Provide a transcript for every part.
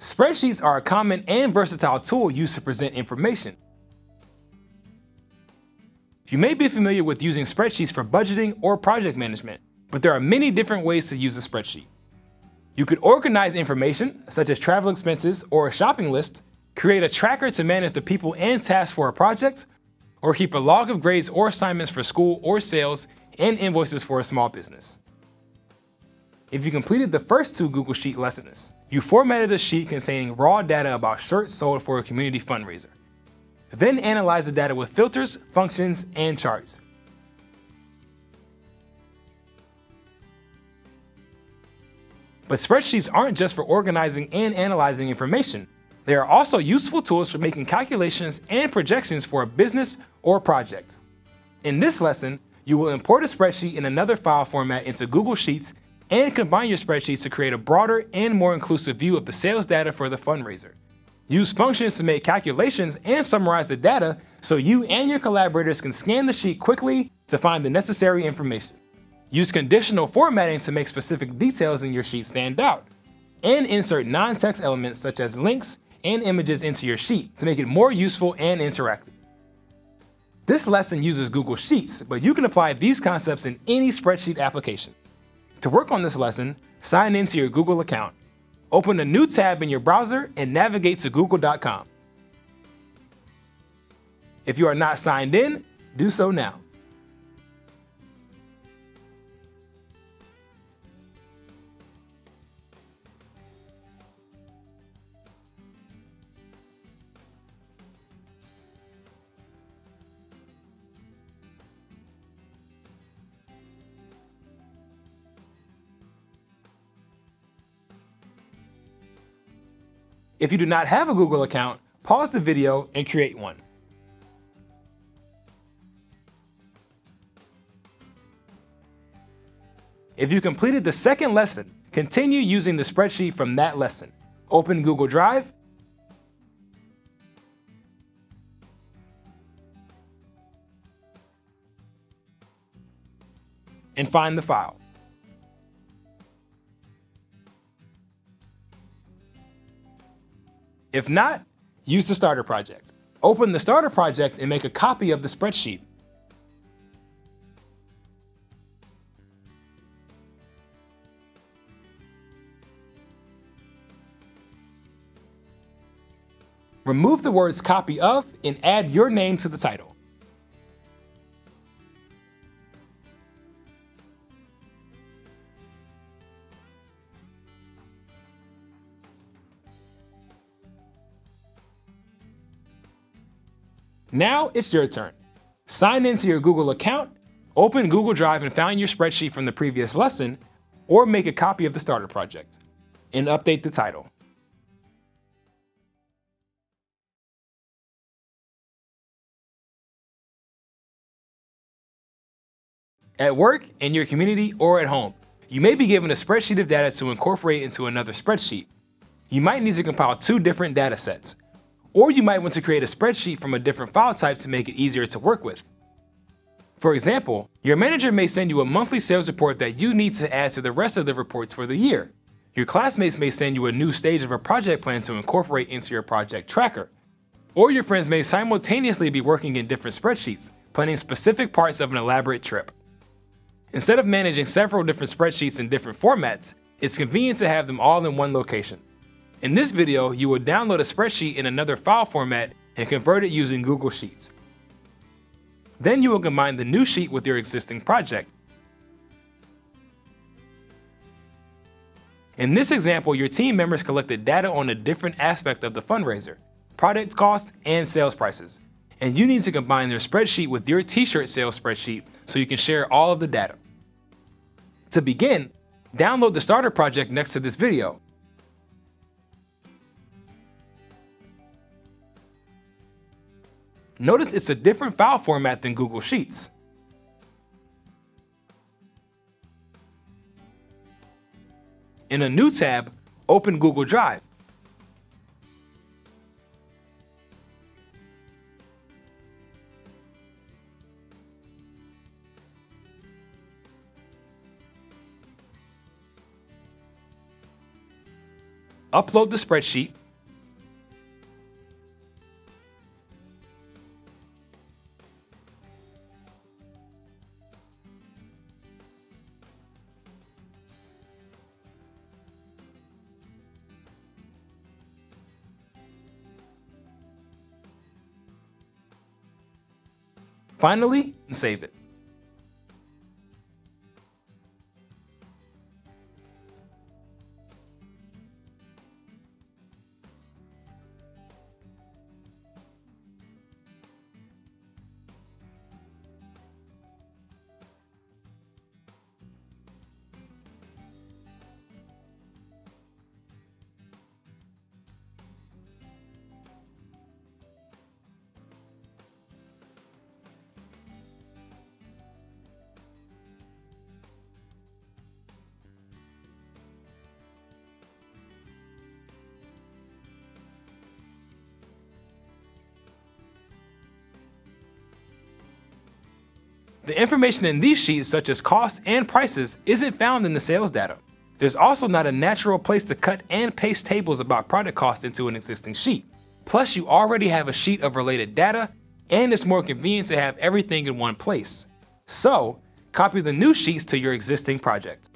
Spreadsheets are a common and versatile tool used to present information. You may be familiar with using spreadsheets for budgeting or project management, but there are many different ways to use a spreadsheet. You could organize information, such as travel expenses or a shopping list, create a tracker to manage the people and tasks for a project, or keep a log of grades or assignments for school or sales and invoices for a small business. If you completed the first two Google Sheet lessons, you formatted a sheet containing raw data about shirts sold for a community fundraiser. Then analyze the data with filters, functions, and charts. But spreadsheets aren't just for organizing and analyzing information. They are also useful tools for making calculations and projections for a business or project. In this lesson, you will import a spreadsheet in another file format into Google Sheets and combine your spreadsheets to create a broader and more inclusive view of the sales data for the fundraiser. Use functions to make calculations and summarize the data so you and your collaborators can scan the sheet quickly to find the necessary information. Use conditional formatting to make specific details in your sheet stand out. And insert non-text elements such as links and images into your sheet to make it more useful and interactive. This lesson uses Google Sheets, but you can apply these concepts in any spreadsheet application. To work on this lesson, sign into your Google account. Open a new tab in your browser and navigate to google.com. If you are not signed in, do so now. If you do not have a Google account, pause the video and create one. If you completed the second lesson, continue using the spreadsheet from that lesson. Open Google Drive, and find the file. If not, use the starter project. Open the starter project and make a copy of the spreadsheet. Remove the words copy of and add your name to the title. Now it's your turn. Sign into your Google account, open Google Drive and find your spreadsheet from the previous lesson, or make a copy of the starter project, and update the title. At work, in your community, or at home, you may be given a spreadsheet of data to incorporate into another spreadsheet. You might need to compile two different data sets, or you might want to create a spreadsheet from a different file type to make it easier to work with. For example, your manager may send you a monthly sales report that you need to add to the rest of the reports for the year. Your classmates may send you a new stage of a project plan to incorporate into your project tracker. Or your friends may simultaneously be working in different spreadsheets, planning specific parts of an elaborate trip. Instead of managing several different spreadsheets in different formats, it's convenient to have them all in one location. In this video, you will download a spreadsheet in another file format and convert it using Google Sheets. Then you will combine the new sheet with your existing project. In this example, your team members collected data on a different aspect of the fundraiser, product cost and sales prices. And you need to combine their spreadsheet with your t-shirt sales spreadsheet so you can share all of the data. To begin, download the starter project next to this video Notice it's a different file format than Google Sheets. In a new tab, open Google Drive. upload the spreadsheet, Finally, save it. The information in these sheets, such as costs and prices, isn't found in the sales data. There's also not a natural place to cut and paste tables about product cost into an existing sheet. Plus, you already have a sheet of related data, and it's more convenient to have everything in one place. So, copy the new sheets to your existing project.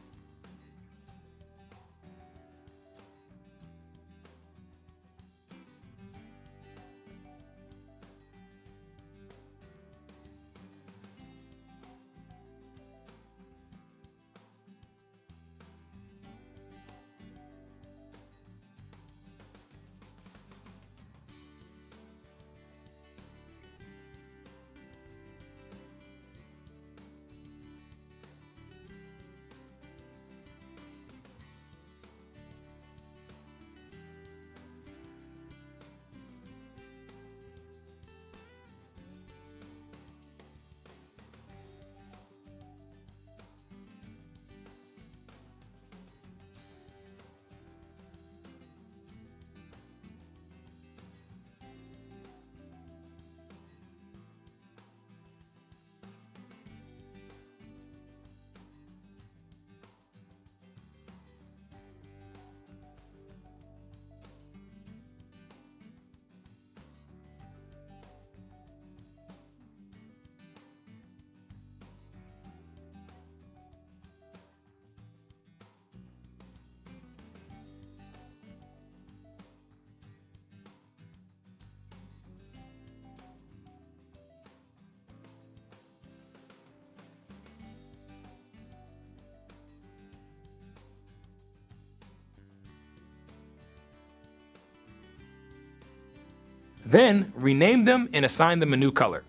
Then rename them and assign them a new color.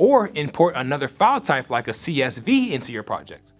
Or import another file type like a CSV into your project.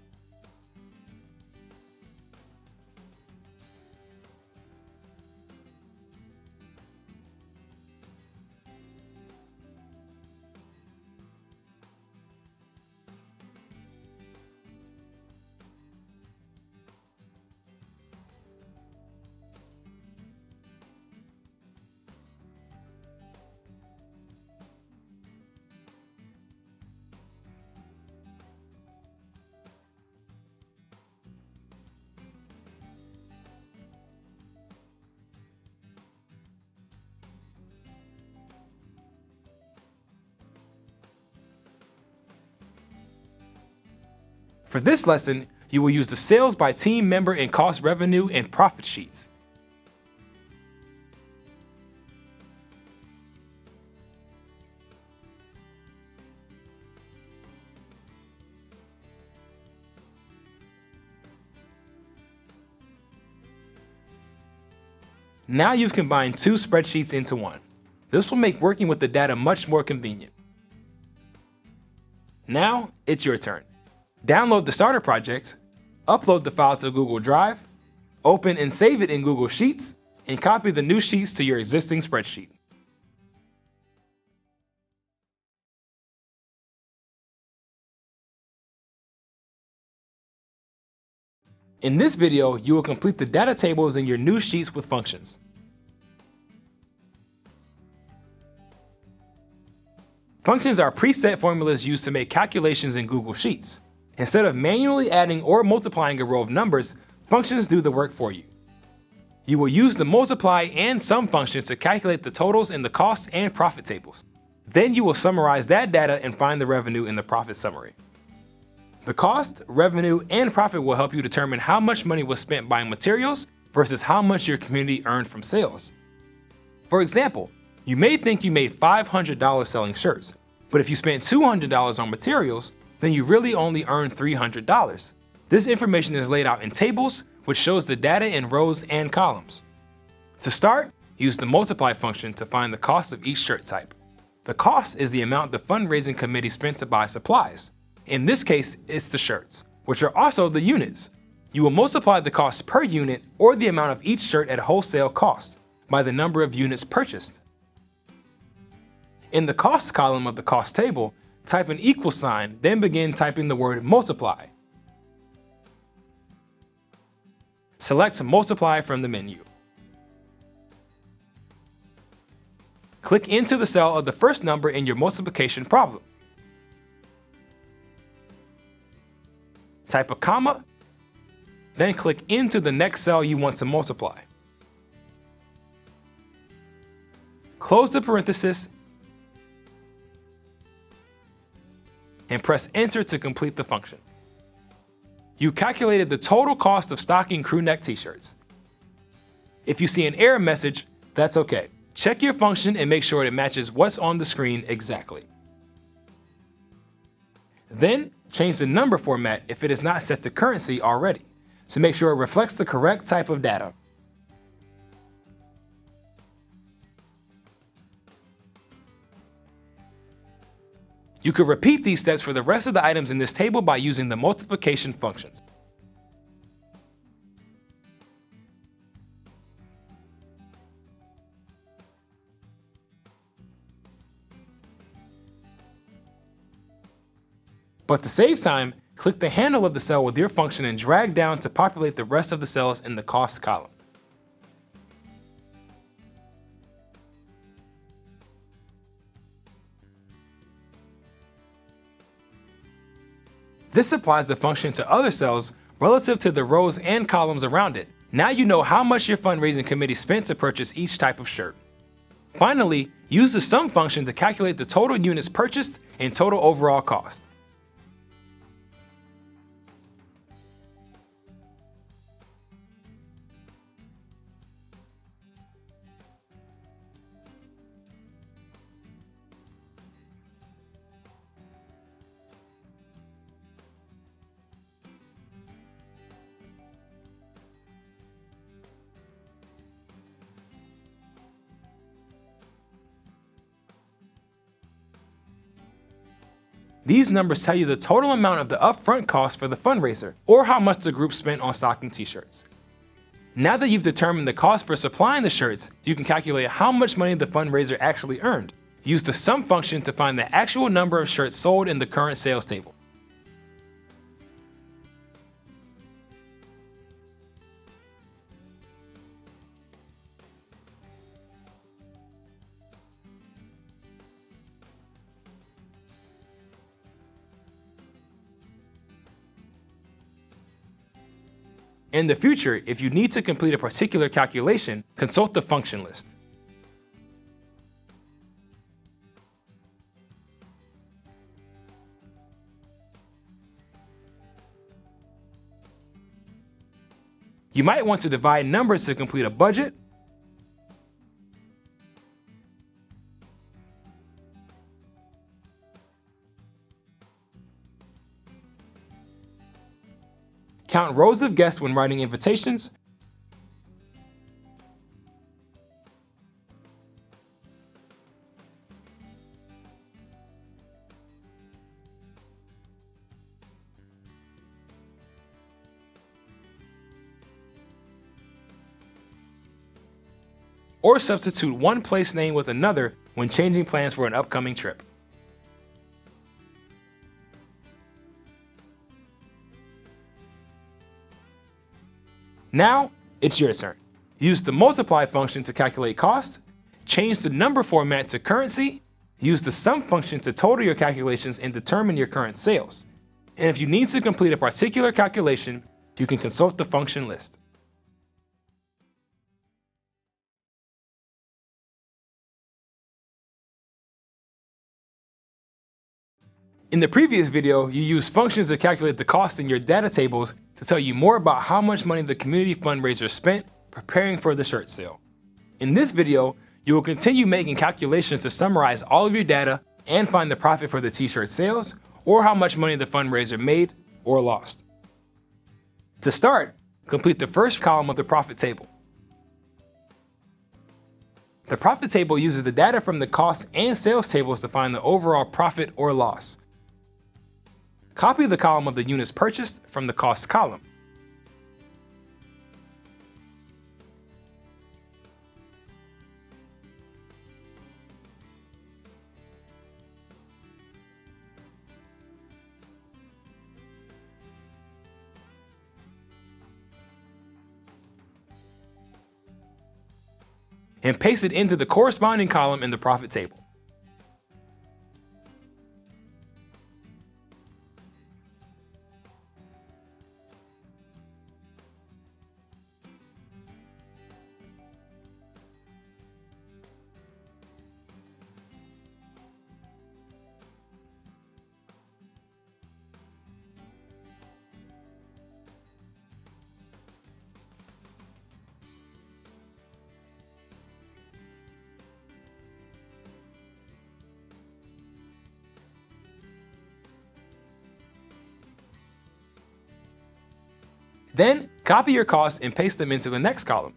For this lesson, you will use the sales by team member and cost revenue and profit sheets. Now you've combined two spreadsheets into one. This will make working with the data much more convenient. Now, it's your turn. Download the starter project, upload the file to Google Drive, open and save it in Google Sheets, and copy the new sheets to your existing spreadsheet. In this video, you will complete the data tables in your new sheets with functions. Functions are preset formulas used to make calculations in Google Sheets. Instead of manually adding or multiplying a row of numbers, functions do the work for you. You will use the multiply and sum functions to calculate the totals in the cost and profit tables. Then you will summarize that data and find the revenue in the profit summary. The cost, revenue, and profit will help you determine how much money was spent buying materials versus how much your community earned from sales. For example, you may think you made $500 selling shirts, but if you spent $200 on materials, then you really only earn $300. This information is laid out in tables, which shows the data in rows and columns. To start, use the multiply function to find the cost of each shirt type. The cost is the amount the fundraising committee spent to buy supplies, in this case, it's the shirts, which are also the units. You will multiply the cost per unit or the amount of each shirt at wholesale cost by the number of units purchased. In the cost column of the cost table, type an equal sign, then begin typing the word multiply. Select multiply from the menu. Click into the cell of the first number in your multiplication problem. type a comma, then click into the next cell you want to multiply. Close the parenthesis and press enter to complete the function. You calculated the total cost of stocking crew neck t-shirts. If you see an error message, that's okay. Check your function and make sure it matches what's on the screen exactly. Then change the number format if it is not set to currency already, to make sure it reflects the correct type of data. You could repeat these steps for the rest of the items in this table by using the multiplication functions. But to save time, click the handle of the cell with your function and drag down to populate the rest of the cells in the cost column. This applies the function to other cells relative to the rows and columns around it. Now you know how much your fundraising committee spent to purchase each type of shirt. Finally, use the sum function to calculate the total units purchased and total overall cost. These numbers tell you the total amount of the upfront cost for the fundraiser, or how much the group spent on stocking t-shirts. Now that you've determined the cost for supplying the shirts, you can calculate how much money the fundraiser actually earned. Use the sum function to find the actual number of shirts sold in the current sales table. In the future, if you need to complete a particular calculation, consult the function list. You might want to divide numbers to complete a budget Count rows of guests when writing invitations. or substitute one place name with another when changing plans for an upcoming trip. Now, it's your turn. Use the multiply function to calculate cost, change the number format to currency, use the sum function to total your calculations and determine your current sales. And if you need to complete a particular calculation, you can consult the function list. In the previous video, you used functions to calculate the cost in your data tables to tell you more about how much money the community fundraiser spent preparing for the shirt sale. In this video, you will continue making calculations to summarize all of your data and find the profit for the t-shirt sales or how much money the fundraiser made or lost. To start, complete the first column of the profit table. The profit table uses the data from the cost and sales tables to find the overall profit or loss. Copy the column of the units purchased from the cost column. and paste it into the corresponding column in the profit table. Then copy your costs and paste them into the next column.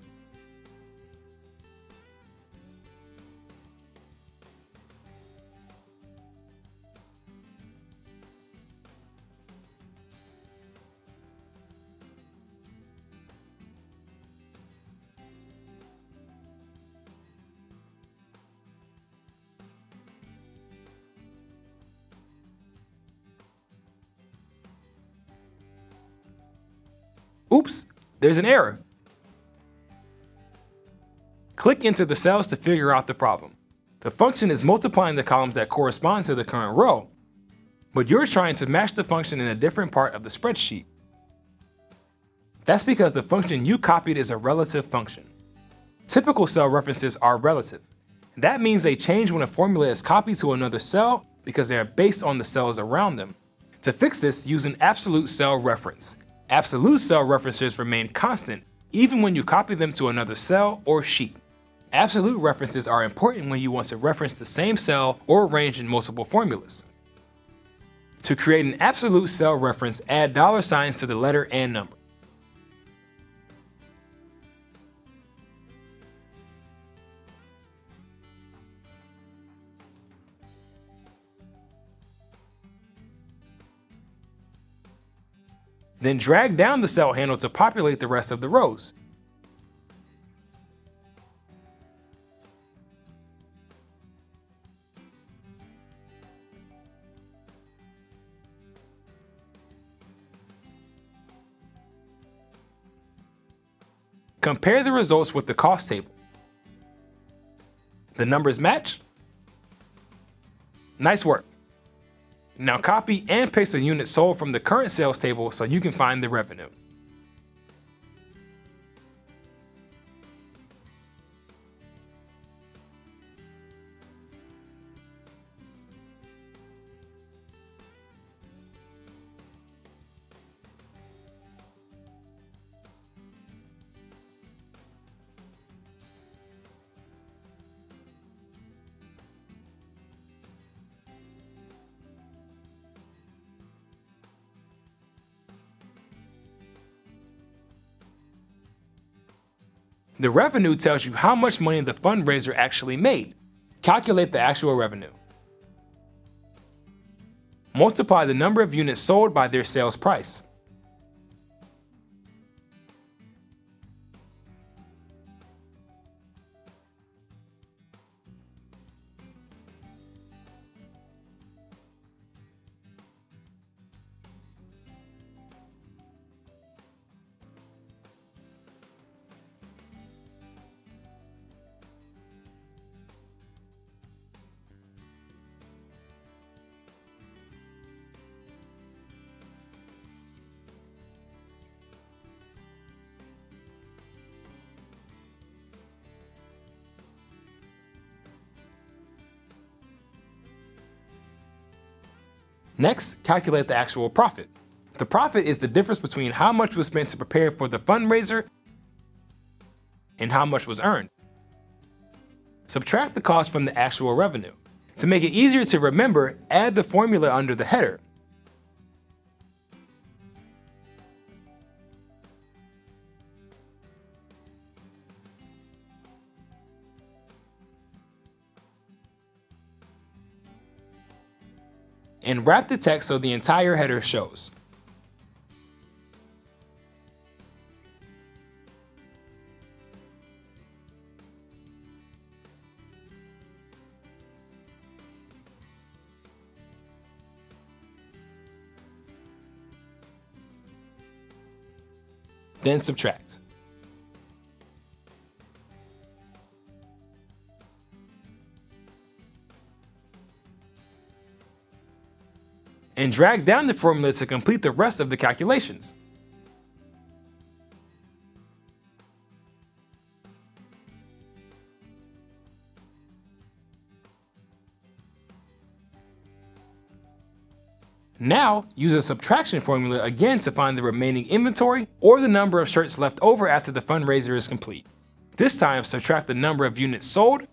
There's an error. Click into the cells to figure out the problem. The function is multiplying the columns that correspond to the current row, but you're trying to match the function in a different part of the spreadsheet. That's because the function you copied is a relative function. Typical cell references are relative. That means they change when a formula is copied to another cell because they are based on the cells around them. To fix this, use an absolute cell reference. Absolute cell references remain constant even when you copy them to another cell or sheet. Absolute references are important when you want to reference the same cell or range in multiple formulas. To create an absolute cell reference, add dollar signs to the letter and number. Then drag down the cell handle to populate the rest of the rows. Compare the results with the cost table. The numbers match? Nice work. Now copy and paste the unit sold from the current sales table so you can find the revenue. The revenue tells you how much money the fundraiser actually made. Calculate the actual revenue. Multiply the number of units sold by their sales price. Next, calculate the actual profit. The profit is the difference between how much was spent to prepare for the fundraiser and how much was earned. Subtract the cost from the actual revenue. To make it easier to remember, add the formula under the header. And wrap the text so the entire header shows. Then subtract. Drag down the formula to complete the rest of the calculations. Now, use a subtraction formula again to find the remaining inventory or the number of shirts left over after the fundraiser is complete. This time, subtract the number of units sold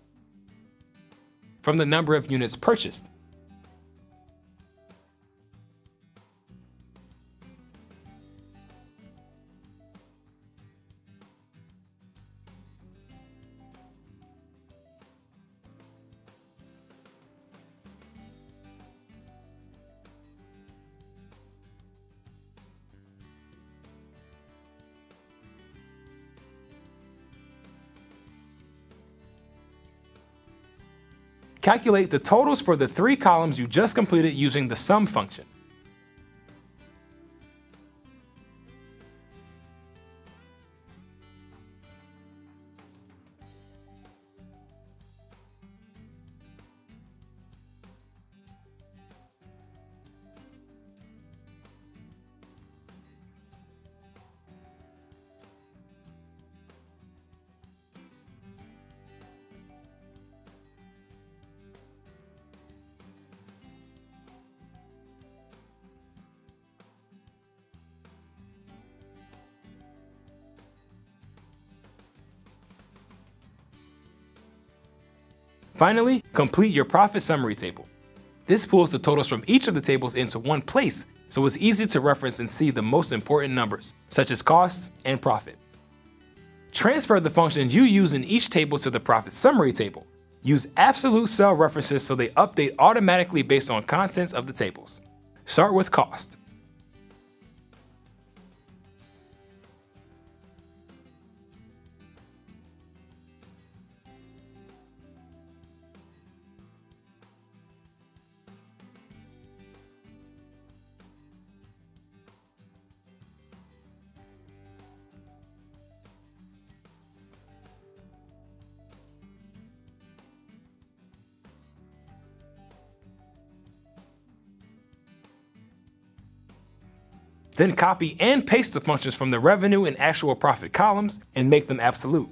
from the number of units purchased. Calculate the totals for the three columns you just completed using the sum function. Finally, complete your profit summary table. This pulls the totals from each of the tables into one place, so it's easy to reference and see the most important numbers, such as costs and profit. Transfer the functions you use in each table to the profit summary table. Use absolute cell references so they update automatically based on contents of the tables. Start with cost. Then copy and paste the functions from the revenue and actual profit columns and make them absolute.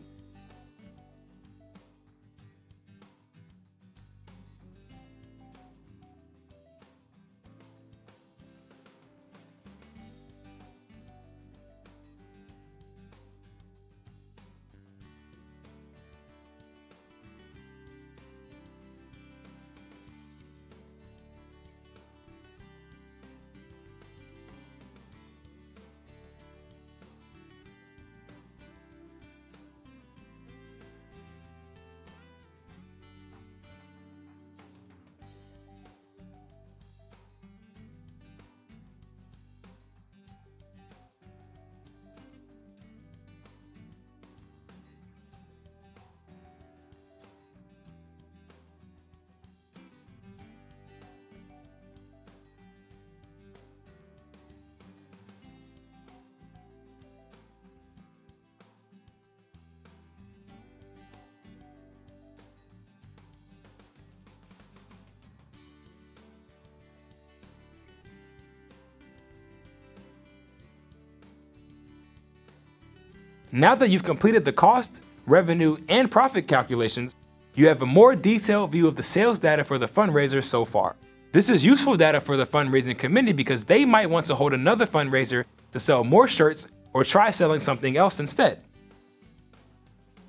Now that you've completed the cost, revenue, and profit calculations, you have a more detailed view of the sales data for the fundraiser so far. This is useful data for the fundraising committee because they might want to hold another fundraiser to sell more shirts or try selling something else instead.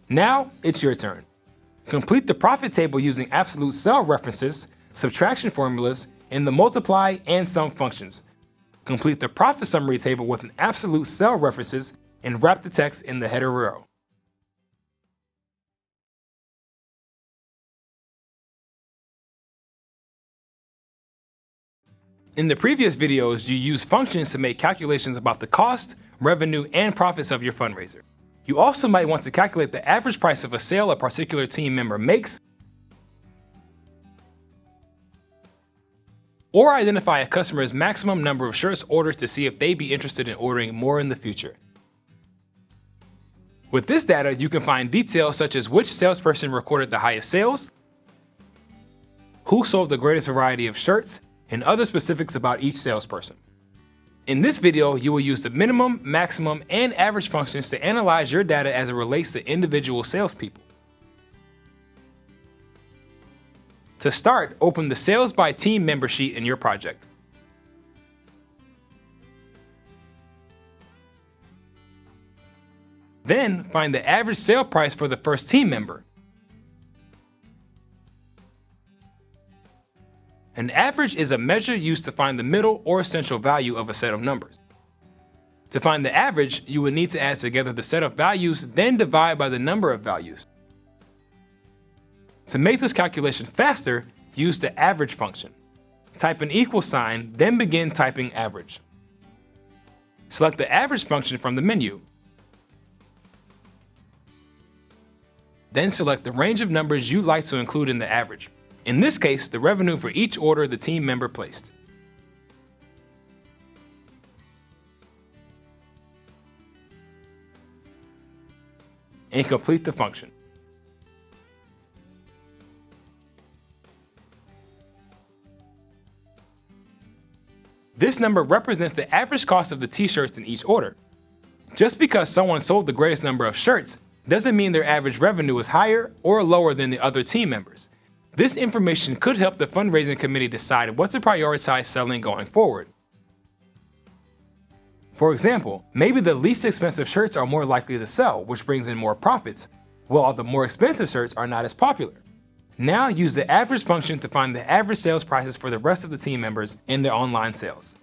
Now it's your turn. Complete the profit table using absolute cell references, subtraction formulas, and the multiply and sum functions. Complete the profit summary table with an absolute cell references and wrap the text in the header row. In the previous videos, you used functions to make calculations about the cost, revenue, and profits of your fundraiser. You also might want to calculate the average price of a sale a particular team member makes, or identify a customer's maximum number of shirts orders to see if they'd be interested in ordering more in the future. With this data, you can find details such as which salesperson recorded the highest sales, who sold the greatest variety of shirts, and other specifics about each salesperson. In this video, you will use the minimum, maximum, and average functions to analyze your data as it relates to individual salespeople. To start, open the Sales by Team member sheet in your project. Then, find the average sale price for the first team member. An average is a measure used to find the middle or essential value of a set of numbers. To find the average, you would need to add together the set of values, then divide by the number of values. To make this calculation faster, use the average function. Type an equal sign, then begin typing average. Select the average function from the menu. Then select the range of numbers you'd like to include in the average. In this case, the revenue for each order the team member placed. And complete the function. This number represents the average cost of the t-shirts in each order. Just because someone sold the greatest number of shirts doesn't mean their average revenue is higher or lower than the other team members. This information could help the fundraising committee decide what to prioritize selling going forward. For example, maybe the least expensive shirts are more likely to sell, which brings in more profits, while the more expensive shirts are not as popular. Now use the average function to find the average sales prices for the rest of the team members in their online sales.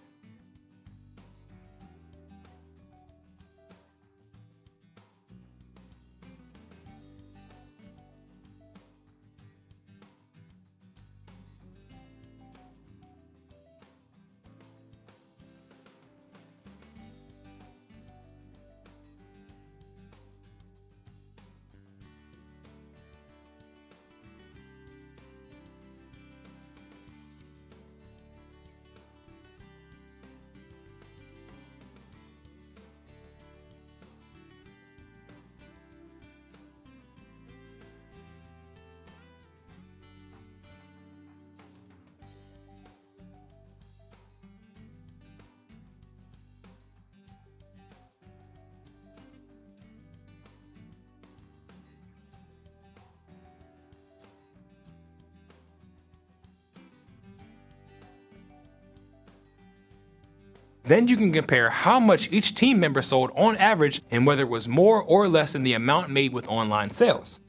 Then you can compare how much each team member sold on average and whether it was more or less than the amount made with online sales.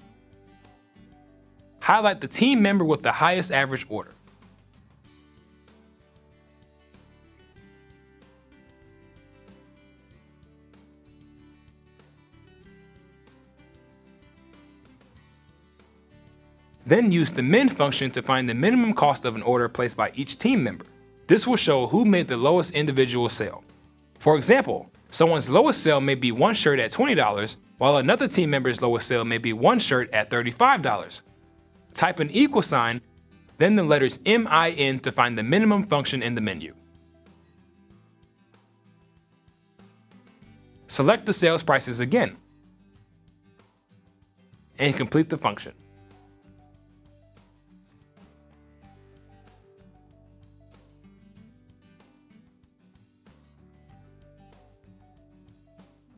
Highlight the team member with the highest average order. Then use the min function to find the minimum cost of an order placed by each team member. This will show who made the lowest individual sale. For example, someone's lowest sale may be one shirt at $20, while another team member's lowest sale may be one shirt at $35. Type an equal sign, then the letters MIN to find the minimum function in the menu. Select the sales prices again, and complete the function.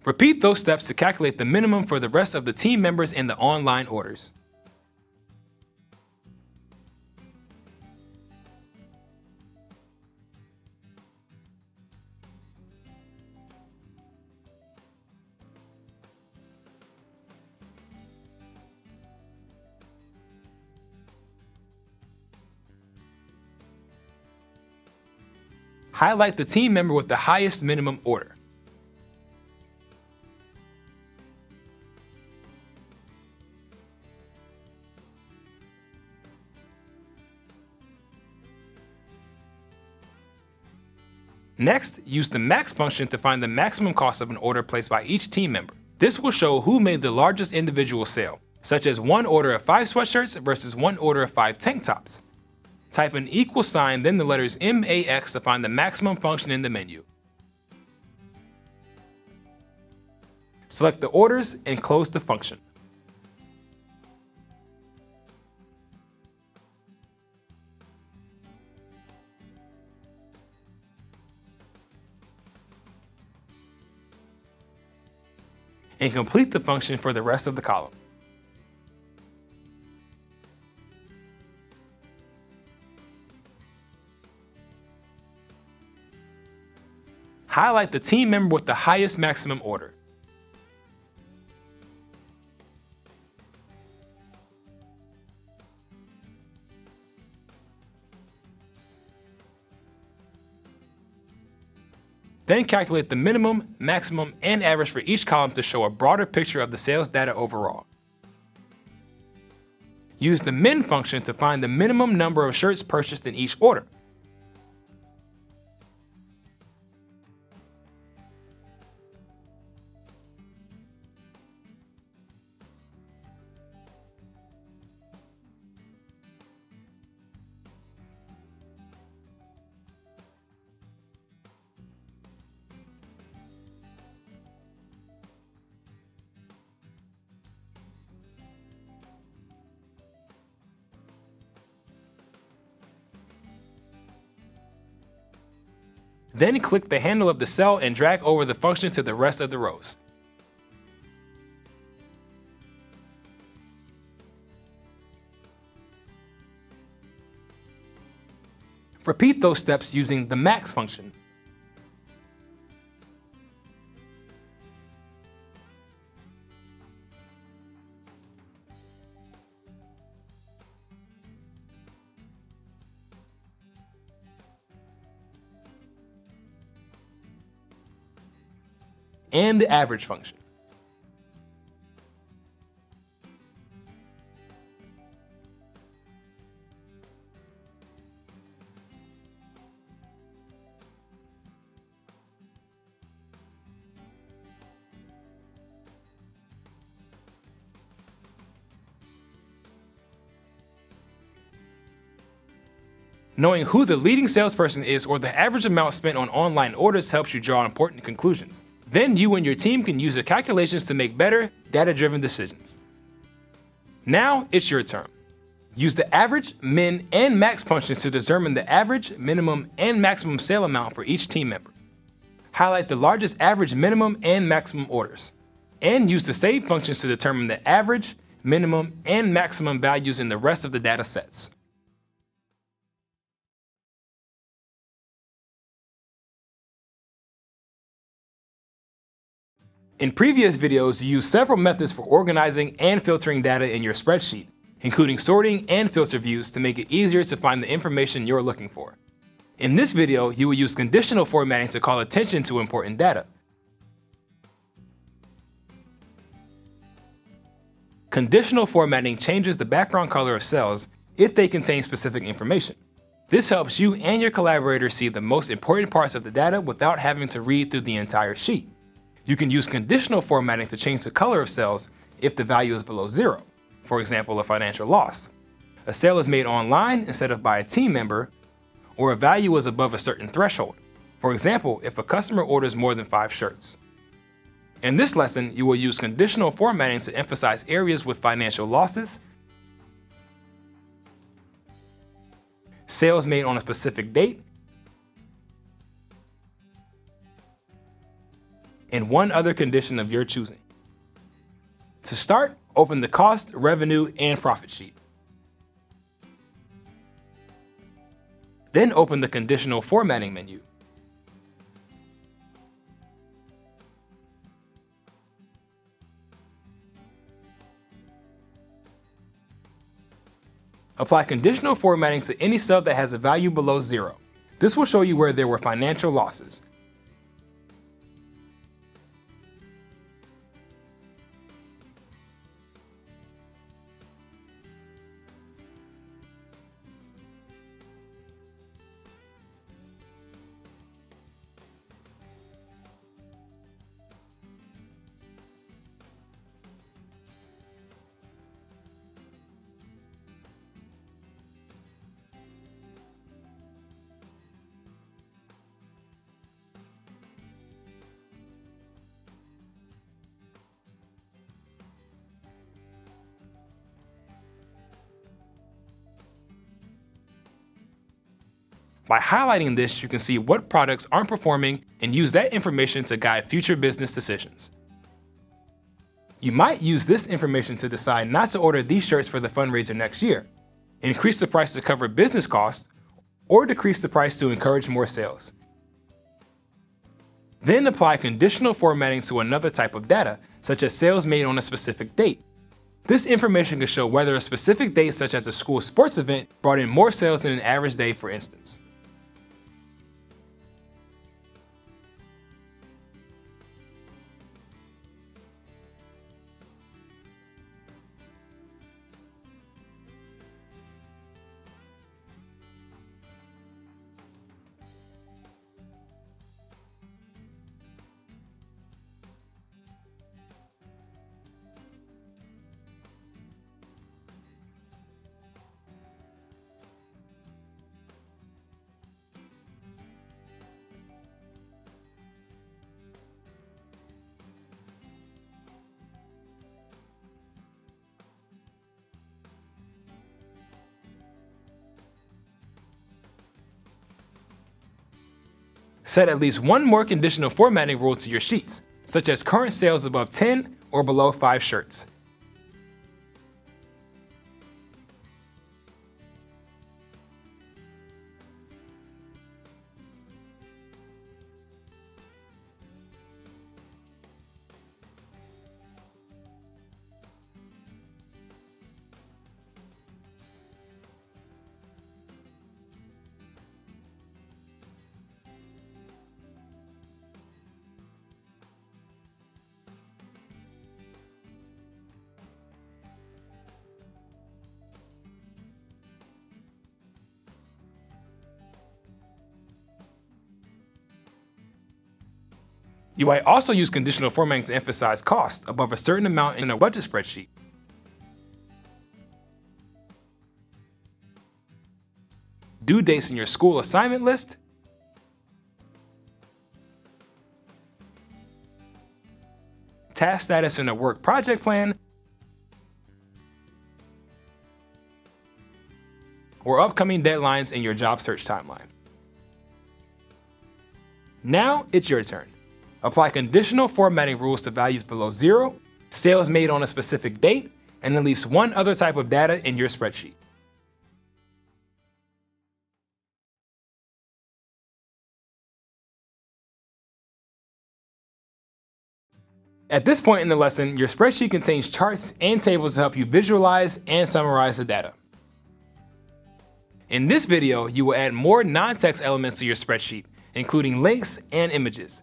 Repeat those steps to calculate the minimum for the rest of the team members in the online orders. Highlight the team member with the highest minimum order. Next, use the max function to find the maximum cost of an order placed by each team member. This will show who made the largest individual sale, such as one order of 5 sweatshirts versus one order of 5 tank tops. Type an equal sign, then the letters MAX to find the maximum function in the menu. Select the orders and close the function. And complete the function for the rest of the column. Highlight the team member with the highest maximum order. Then calculate the minimum, maximum, and average for each column to show a broader picture of the sales data overall. Use the min function to find the minimum number of shirts purchased in each order. Then click the handle of the cell and drag over the function to the rest of the rows. Repeat those steps using the max function. And the average function. Knowing who the leading salesperson is or the average amount spent on online orders helps you draw important conclusions. Then you and your team can use the calculations to make better, data-driven decisions. Now it's your turn. Use the average, min, and max functions to determine the average, minimum, and maximum sale amount for each team member. Highlight the largest average, minimum, and maximum orders. And use the save functions to determine the average, minimum, and maximum values in the rest of the data sets. In previous videos, you used several methods for organizing and filtering data in your spreadsheet, including sorting and filter views to make it easier to find the information you're looking for. In this video, you will use conditional formatting to call attention to important data. Conditional formatting changes the background color of cells if they contain specific information. This helps you and your collaborators see the most important parts of the data without having to read through the entire sheet. You can use conditional formatting to change the color of cells if the value is below zero, for example, a financial loss. A sale is made online instead of by a team member, or a value is above a certain threshold. For example, if a customer orders more than five shirts. In this lesson, you will use conditional formatting to emphasize areas with financial losses, sales made on a specific date, and one other condition of your choosing. To start, open the cost, revenue, and profit sheet. Then open the conditional formatting menu. Apply conditional formatting to any cell that has a value below zero. This will show you where there were financial losses. By highlighting this, you can see what products aren't performing and use that information to guide future business decisions. You might use this information to decide not to order these shirts for the fundraiser next year, increase the price to cover business costs, or decrease the price to encourage more sales. Then apply conditional formatting to another type of data, such as sales made on a specific date. This information can show whether a specific date such as a school sports event brought in more sales than an average day for instance. Set at least one more conditional formatting rule to your sheets, such as current sales above 10 or below 5 shirts. You might also use conditional formatting to emphasize cost above a certain amount in a budget spreadsheet. Due dates in your school assignment list, task status in a work project plan, or upcoming deadlines in your job search timeline. Now it's your turn. Apply conditional formatting rules to values below zero, sales made on a specific date, and at least one other type of data in your spreadsheet. At this point in the lesson, your spreadsheet contains charts and tables to help you visualize and summarize the data. In this video, you will add more non-text elements to your spreadsheet, including links and images.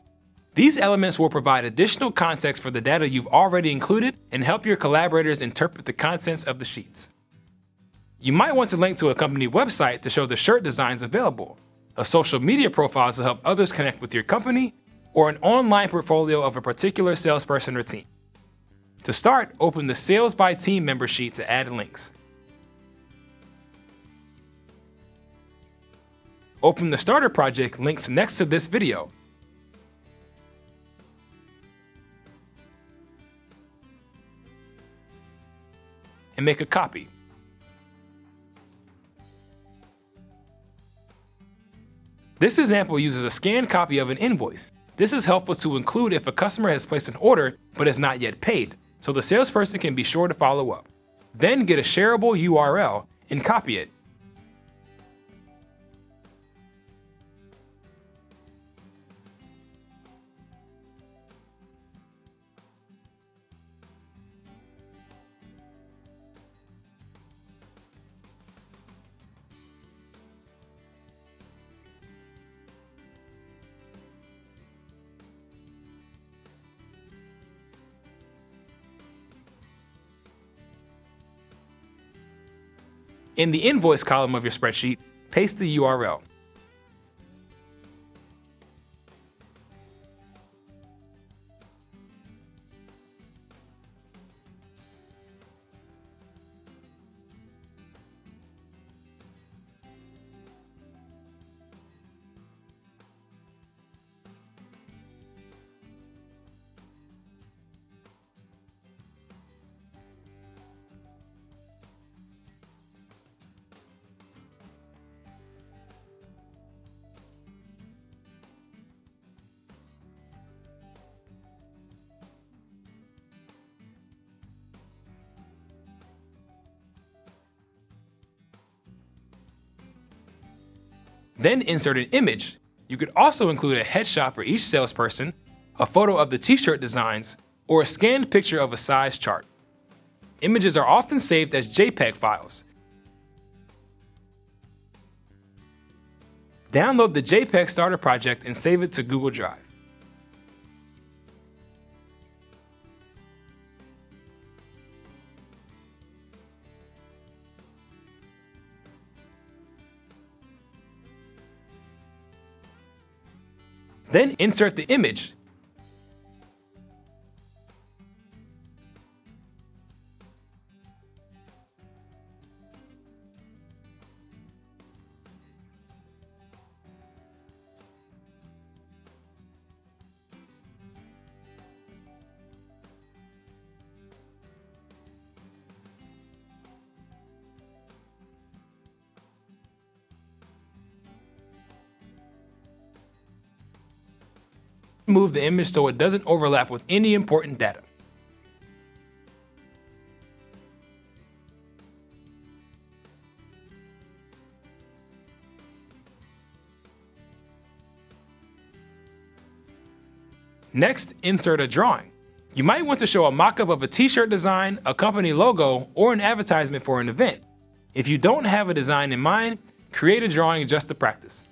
These elements will provide additional context for the data you've already included and help your collaborators interpret the contents of the sheets. You might want to link to a company website to show the shirt designs available, a social media profile to help others connect with your company, or an online portfolio of a particular salesperson or team. To start, open the Sales by Team member sheet to add links. Open the Starter project links next to this video and make a copy. This example uses a scanned copy of an invoice. This is helpful to include if a customer has placed an order but has not yet paid, so the salesperson can be sure to follow up. Then get a shareable URL and copy it. In the invoice column of your spreadsheet, paste the URL. Then insert an image. You could also include a headshot for each salesperson, a photo of the t-shirt designs, or a scanned picture of a size chart. Images are often saved as JPEG files. Download the JPEG Starter project and save it to Google Drive. Then insert the image. Move the image so it doesn't overlap with any important data. Next, insert a drawing. You might want to show a mock-up of a t-shirt design, a company logo, or an advertisement for an event. If you don't have a design in mind, create a drawing just to practice.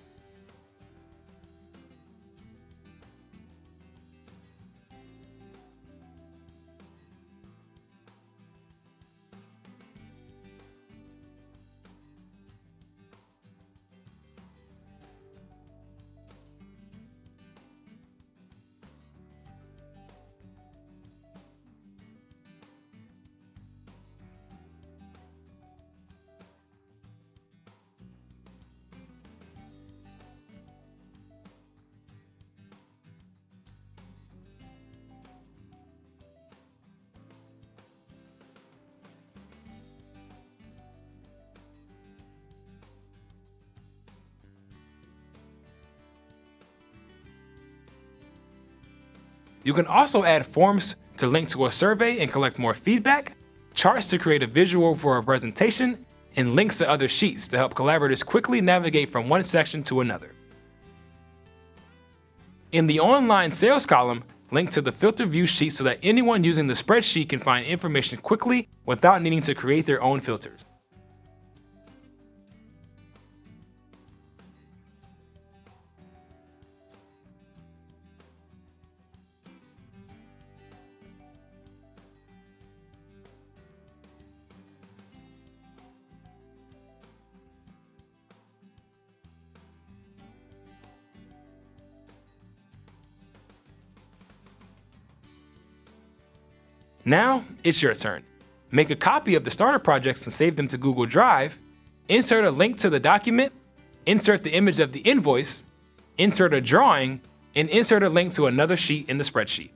You can also add forms to link to a survey and collect more feedback, charts to create a visual for a presentation, and links to other sheets to help collaborators quickly navigate from one section to another. In the online sales column, link to the filter view sheet so that anyone using the spreadsheet can find information quickly without needing to create their own filters. Now, it's your turn. Make a copy of the starter projects and save them to Google Drive, insert a link to the document, insert the image of the invoice, insert a drawing, and insert a link to another sheet in the spreadsheet.